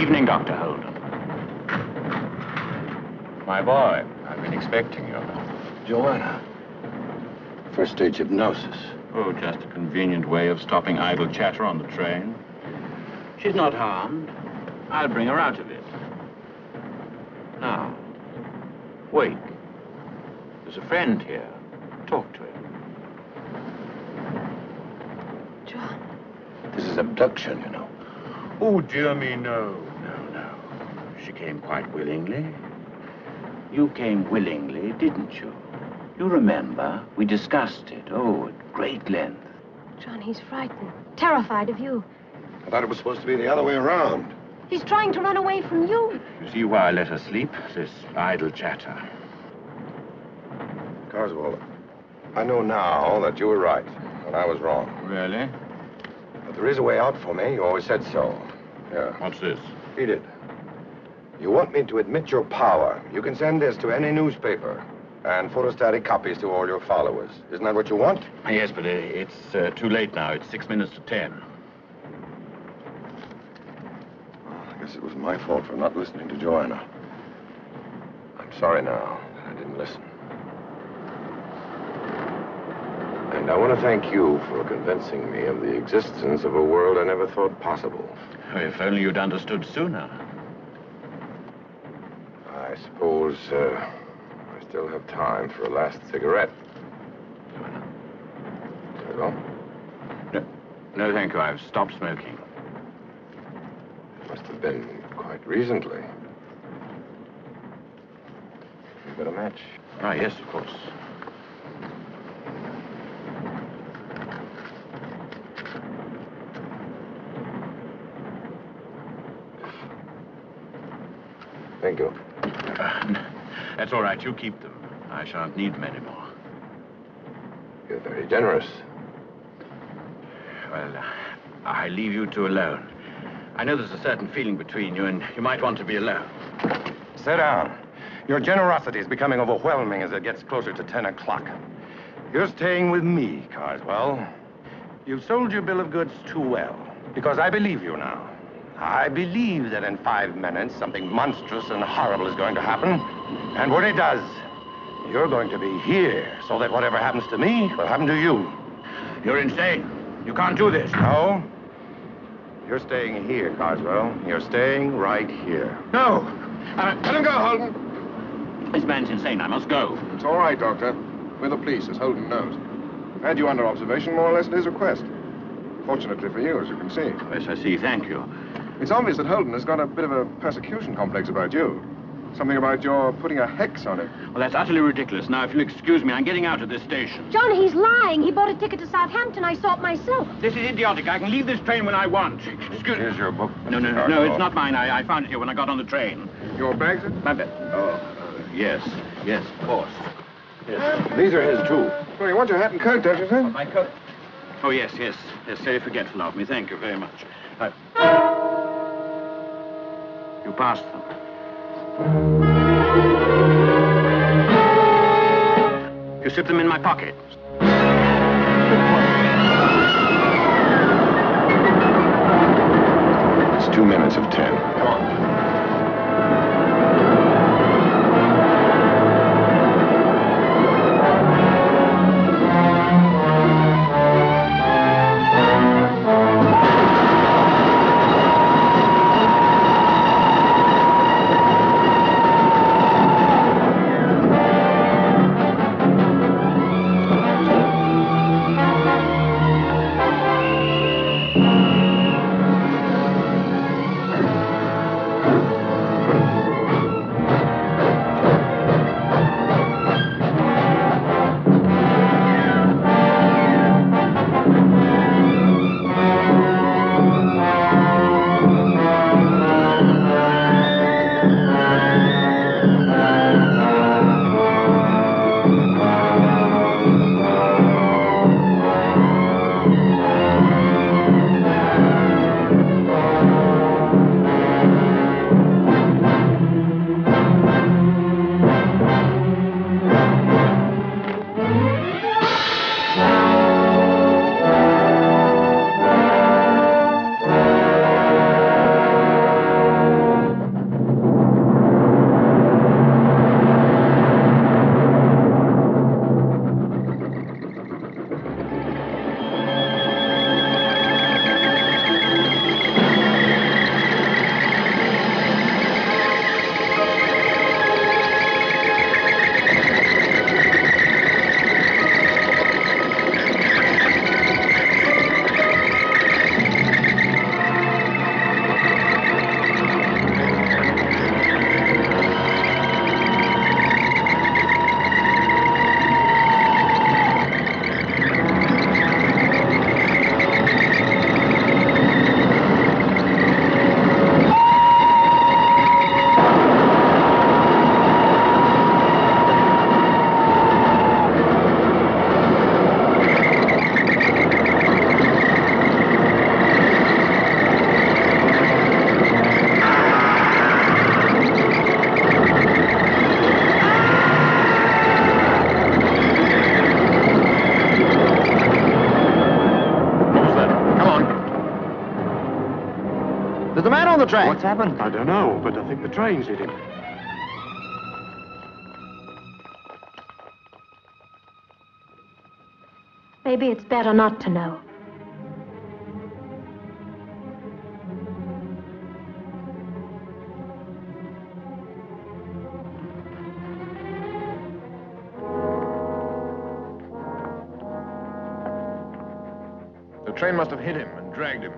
Evening, Dr. Holden. My boy, I've been expecting you. Joanna. First stage hypnosis. Oh, just a convenient way of stopping idle chatter on the train. She's not harmed. I'll bring her out of it. Now, wait. There's a friend here. Talk to him. John. This is abduction, you know. Oh, dear me, no. No, no. She came quite willingly. You came willingly, didn't you? You remember, we discussed it, oh, at great length. John, he's frightened. Terrified of you. I thought it was supposed to be the other way around. He's trying to run away from you. You see why I let her sleep? This idle chatter. Karswell, I know now that you were right and I was wrong. Really? But there is a way out for me. You always said so. Yeah. What's this? Read it. You want me to admit your power. You can send this to any newspaper and photostatic copies to all your followers. Isn't that what you want? Yes, but uh, it's uh, too late now. It's six minutes to ten. Well, I guess it was my fault for not listening to Joanna. I'm sorry now that I didn't listen. And I want to thank you for convincing me of the existence of a world I never thought possible. If only you'd understood sooner. I suppose uh, I still have time for a last cigarette. Joanna. Very well. No, no, thank you. I've stopped smoking. It must have been quite recently. You've got a match? Ah, yes, of course. Thank you. That's all right. You keep them. I shan't need them anymore. You're very generous. Well, uh, I leave you two alone. I know there's a certain feeling between you, and you might want to be alone. Sit down. Your generosity is becoming overwhelming as it gets closer to 10 o'clock. You're staying with me, Karswell. You've sold your bill of goods too well, because I believe you now. I believe that in five minutes, something monstrous and horrible is going to happen. And when it does, you're going to be here, so that whatever happens to me will happen to you. You're insane. You can't do this. No? You're staying here, Karswell. You're staying right here. No. Uh, Let him go, Holden. this man's insane. I must go. It's all right, Doctor. We're the police, as Holden knows. Had you under observation more or less at his request. Fortunately for you, as you can see. Yes, I see. Thank you. It's obvious that Holden has got a bit of a persecution complex about you. Something about your putting a hex on him. Well, that's utterly ridiculous. Now, if you'll excuse me, I'm getting out of this station. John, he's lying. He bought a ticket to Southampton. I saw it myself. This is idiotic. I can leave this train when I want. Excuse me. Here's your book. No, no, no, no, it's not mine. I, I found it here when I got on the train. Your bags? sir? My bed. Oh, uh, yes, yes, of course. Yes. These are his, too. Well, you want your hat and coat, don't you, sir? My coat. Oh, yes, yes. Yes, very forgetful of me. Thank you very much. I... You passed them. You slipped them in my pocket. It's two minutes of ten. There's a man on the track. What's happened? I don't know, but I think the train's hit him. Maybe it's better not to know. The train must have hit him and dragged him.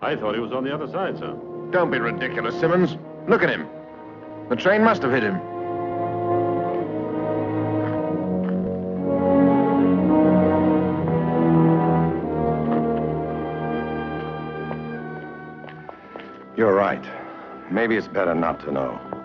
I thought he was on the other side, sir. Don't be ridiculous, Simmons. Look at him. The train must have hit him. You're right. Maybe it's better not to know.